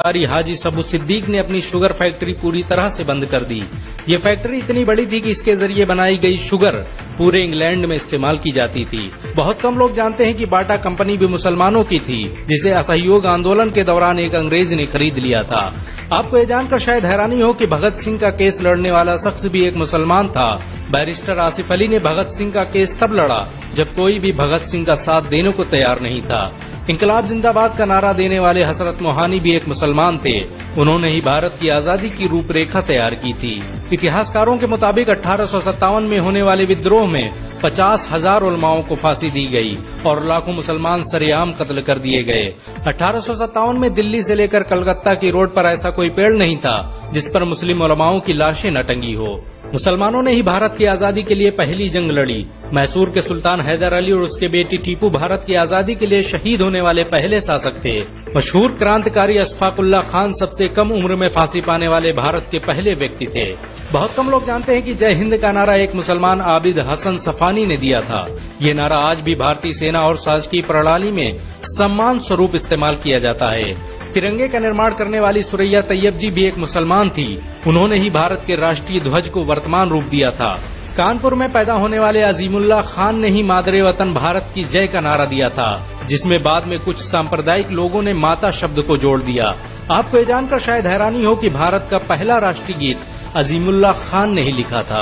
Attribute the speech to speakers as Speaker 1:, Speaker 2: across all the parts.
Speaker 1: अधिकारी हाजी सबू सिद्दीक ने अपनी शुगर फैक्ट्री पूरी तरह से बंद कर दी। ये फैक्ट्री इतनी बड़ी थी कि इसके ज़रिए बनाई गई शुगर पूरे इंग्लैंड में इस्तेमाल की जाती थी। बहुत कम लोग जानते हैं कि बाटा कंपनी भी मुसलमानों की थी, जिसे असहयोग आंदोलन के दौरान एक अंग्रेज़ ने खरीद लिया था। आपको ये जानकर शायद हैरानी हो कि भगत सिंह का केस लड़ने वाला शख्स भी एक मुसलमान था। बैरिस्टर आसिफ अली ने भगत सिंह का केस तब लड़ा, जब कोई भी भगत सिंह का साथ देने को तैयार नहीं था। इंकलाब जिंदाबाद का नारा देने वाले हसरत मोहानी भी एक मुसलमान थे। उन्होंने ही भारत की आज़ादी की रूपरेखा तैयार की थी। इतिहासकारों के मुताबिक अठारह सौ सत्तावन में होने वाले विद्रोह में पचास हज़ार उलमाओं को फांसी दी गई और लाखों मुसलमान सरेआम कत्ल कर दिए गए। अठारह सौ सत्तावन में दिल्ली से लेकर कलकत्ता की रोड पर ऐसा कोई पेड़ नहीं था जिस पर मुस्लिम उलमाओं की लाशें न टंगी हो। मुसलमानों ने ही भारत की आज़ादी के लिए पहली जंग लड़ी। मैसूर के सुल्तान हैदर अली और उसके बेटी टीपू भारत की आज़ादी के लिए शहीद होने वाले पहले शासक थे। मशहूर क्रांतिकारी अशफाकुल्ला खान सबसे कम उम्र में फांसी पाने वाले भारत के पहले व्यक्ति थे। बहुत कम लोग जानते हैं कि जय हिंद का नारा एक मुसलमान आबिद हसन सफानी ने दिया था। ये नारा आज भी भारतीय सेना और शासकीय प्रणाली में सम्मान स्वरूप इस्तेमाल किया जाता है। तिरंगे का निर्माण करने वाली सुरैया तैयब जी भी एक मुसलमान थी। उन्होंने ही भारत के राष्ट्रीय ध्वज को वर्तमान रूप दिया था। कानपुर में पैदा होने वाले अजीमुल्ला खान ने ही मादरे वतन भारत की जय का नारा दिया था, जिसमें बाद में कुछ सांप्रदायिक लोगों ने माता शब्द को जोड़ दिया। आपको ये जानकर शायद हैरानी हो कि भारत का पहला राष्ट्रीय गीत अजीमुल्ला खान ने ही लिखा था।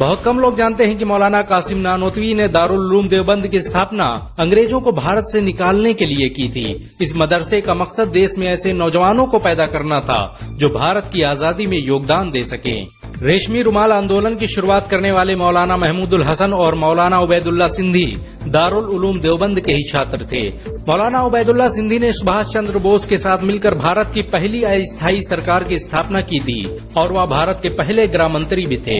Speaker 1: बहुत कम लोग जानते हैं कि मौलाना कासिम नानोतवी ने दारुल उलूम देवबंद की स्थापना अंग्रेज़ों को भारत से निकालने के लिए की थी। इस मदरसे का मकसद देश में ऐसे नौजवानों को पैदा करना था, जो भारत की आज़ादी में योगदान दे सके। रेशमी रुमाल आंदोलन की शुरुआत करने वाले मौलाना महमूदुल हसन और मौलाना उबैदुल्ला सिंधी दारुल उलूम देवबंद के ही छात्र थे। मौलाना उबैदुल्ला सिंधी ने सुभाष चंद्र बोस के साथ मिलकर भारत की पहली अस्थायी सरकार की स्थापना की थी और वह भारत के पहले गृह मंत्री भी थे।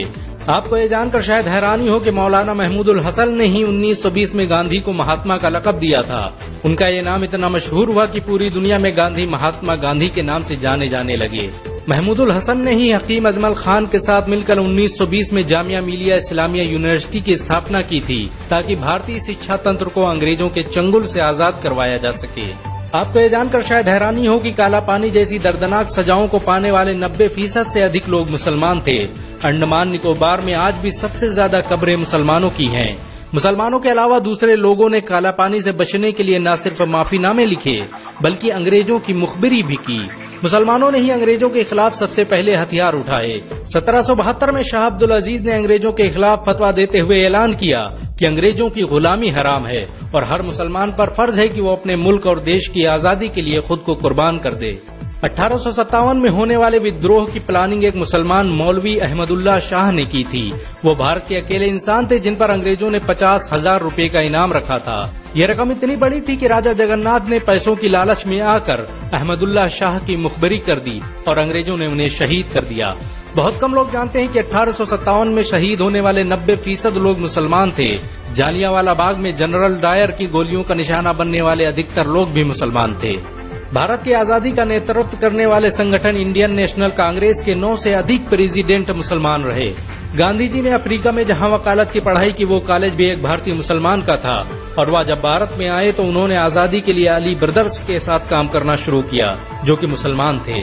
Speaker 1: आपको ये जानकर शायद हैरानी हो कि मौलाना महमूदुल हसन ने ही 1920 में गांधी को महात्मा का लकब दिया था। उनका ये नाम इतना मशहूर हुआ कि पूरी दुनिया में गांधी महात्मा गांधी के नाम से जाने जाने लगे। महमूदुल हसन ने ही हकीम अजमल खान के साथ मिलकर 1920 में जामिया मिलिया इस्लामिया यूनिवर्सिटी की स्थापना की थी, ताकि भारतीय शिक्षा तंत्र को अंग्रेज़ों के चंगुल से आज़ाद करवाया जा सके। आपको ये जानकर शायद हैरानी हो कि काला पानी जैसी दर्दनाक सजाओं को पाने वाले 90 फ़ीसद ऐसी अधिक लोग मुसलमान थे। अंडमान निकोबार में आज भी सबसे ज़्यादा कब्रें मुसलमानों की हैं। मुसलमानों के अलावा दूसरे लोगों ने काला पानी से बचने के लिए न सिर्फ़ माफीनामे लिखे, बल्कि अंग्रेज़ों की मुखबिरी भी की। मुसलमानों ने ही अंग्रेज़ों के खिलाफ सबसे पहले हथियार उठाए। सत्रह सौ बहत्तर में शाह अब्दुल अज़ीज़ ने अंग्रेज़ों के खिलाफ फतवा देते हुए ऐलान किया कि अंग्रेज़ों की गुलामी हराम है और हर मुसलमान पर फ़र्ज़ है कि वो अपने मुल्क और देश की आज़ादी के लिए खुद को कुर्बान कर दे। अठारह सौ सत्तावन में होने वाले विद्रोह की प्लानिंग एक मुसलमान मौलवी अहमदुल्ला शाह ने की थी। वो भारत के अकेले इंसान थे जिन पर अंग्रेज़ों ने पचास हज़ार रूपए का इनाम रखा था। ये रकम इतनी बड़ी थी कि राजा जगन्नाथ ने पैसों की लालच में आकर अहमदुल्ला शाह की मुखबरी कर दी और अंग्रेज़ों ने उन्हें शहीद कर दिया। बहुत कम लोग जानते हैं कि अठारह सौ सत्तावन में शहीद होने वाले 90 फ़ीसद लोग मुसलमान थे। जालियावाला बाग में जनरल डायर की गोलियों का निशाना बनने वाले अधिकतर लोग भी मुसलमान थे। भारत की आज़ादी का नेतृत्व करने वाले संगठन इंडियन नेशनल कांग्रेस के नौ से अधिक प्रेसिडेंट मुसलमान रहे। गांधी जी ने अफ्रीका में जहाँ वकालत की पढ़ाई की, वो कॉलेज भी एक भारतीय मुसलमान का था। और वह जब भारत में आए तो उन्होंने आज़ादी के लिए अली ब्रदर्स के साथ काम करना शुरू किया, जो कि मुसलमान थे।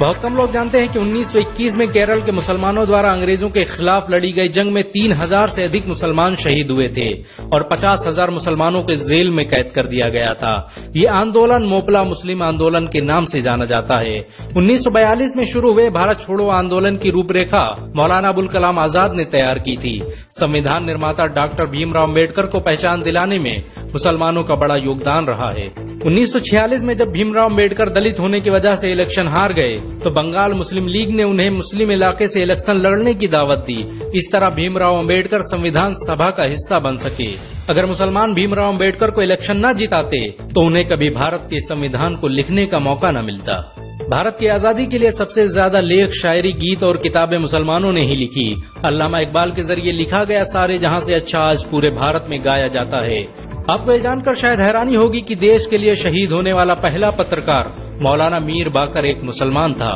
Speaker 1: बहुत कम लोग जानते हैं कि 1921 में केरल के मुसलमानों द्वारा अंग्रेज़ों के खिलाफ लड़ी गई जंग में तीन हज़ार से अधिक मुसलमान शहीद हुए थे और पचास हज़ार मुसलमानों के जेल में कैद कर दिया गया था। ये आंदोलन मोपला मुस्लिम आंदोलन के नाम से जाना जाता है। 1942 में शुरू हुए भारत छोड़ो आंदोलन की रूपरेखा मौलाना अबुल कलाम आज़ाद ने तैयार की थी। संविधान निर्माता डॉक्टर भीमराव अंबेडकर को पहचान दिलाने में मुसलमानों का बड़ा योगदान रहा है। 1946 में जब भीमराव अंबेडकर दलित होने की वजह से इलेक्शन हार गए तो बंगाल मुस्लिम लीग ने उन्हें मुस्लिम इलाके से इलेक्शन लड़ने की दावत दी। इस तरह भीमराव अंबेडकर संविधान सभा का हिस्सा बन सके। अगर मुसलमान भीमराव अंबेडकर को इलेक्शन न जिताते तो उन्हें कभी भारत के संविधान को लिखने का मौका न मिलता। भारत की आज़ादी के लिए सबसे ज़्यादा लेख, शायरी, गीत और किताबें मुसलमानों ने ही लिखी। अल्लामा इकबाल के ज़रिए लिखा गया सारे जहाँ से अच्छा आज पूरे भारत में गाया जाता है। आपको ये जानकर शायद हैरानी होगी कि देश के लिए शहीद होने वाला पहला पत्रकार मौलाना मीर बाकर एक मुसलमान था।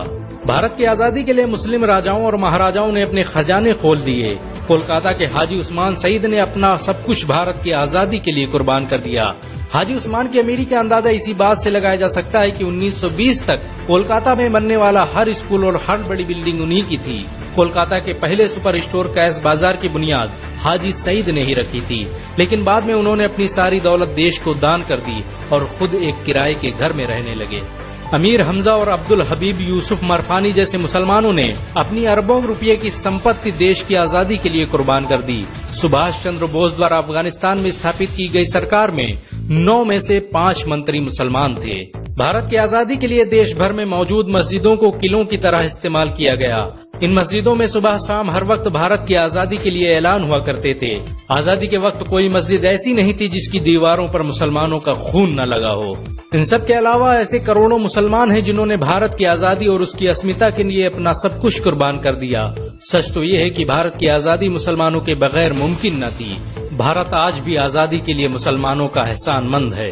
Speaker 1: भारत की आज़ादी के लिए मुस्लिम राजाओं और महाराजाओं ने अपने खजाने खोल दिए। कोलकाता के हाजी उस्मान सईद ने अपना सब कुछ भारत की आज़ादी के लिए कुर्बान कर दिया। हाजी उस्मान की अमीरी का अंदाज़ा इसी बात से लगाया जा सकता है कि 1920 तक कोलकाता में बनने वाला हर स्कूल और हर बड़ी बिल्डिंग उन्हीं की थी। कोलकाता के पहले सुपर स्टोर कैश बाज़ार की बुनियाद हाजी सईद ने ही रखी थी। लेकिन बाद में उन्होंने अपनी सारी दौलत देश को दान कर दी और खुद एक किराए के घर में रहने लगे। अमीर हमजा और अब्दुल हबीब यूसुफ मरफानी जैसे मुसलमानों ने अपनी अरबों रुपये की संपत्ति देश की आज़ादी के लिए कुर्बान कर दी। सुभाष चंद्र बोस द्वारा अफ़गानिस्तान में स्थापित की गई सरकार में नौ में से पाँच मंत्री मुसलमान थे। भारत की आज़ादी के लिए देश भर में मौजूद मस्जिदों को किलों की तरह इस्तेमाल किया गया। इन मस्जिदों में सुबह शाम हर वक्त भारत की आज़ादी के लिए ऐलान हुआ करते थे। आज़ादी के वक्त कोई मस्जिद ऐसी नहीं थी जिसकी दीवारों पर मुसलमानों का खून न लगा हो। इन सब के अलावा ऐसे करोड़ों मुसलमान हैं जिन्होंने भारत की आज़ादी और उसकी अस्मिता के लिए अपना सब कुछ कुर्बान कर दिया। सच तो ये है कि भारत की आज़ादी मुसलमानों के बगैर मुमकिन न थी। भारत आज भी आज़ादी के लिए मुसलमानों का एहसान मंद है।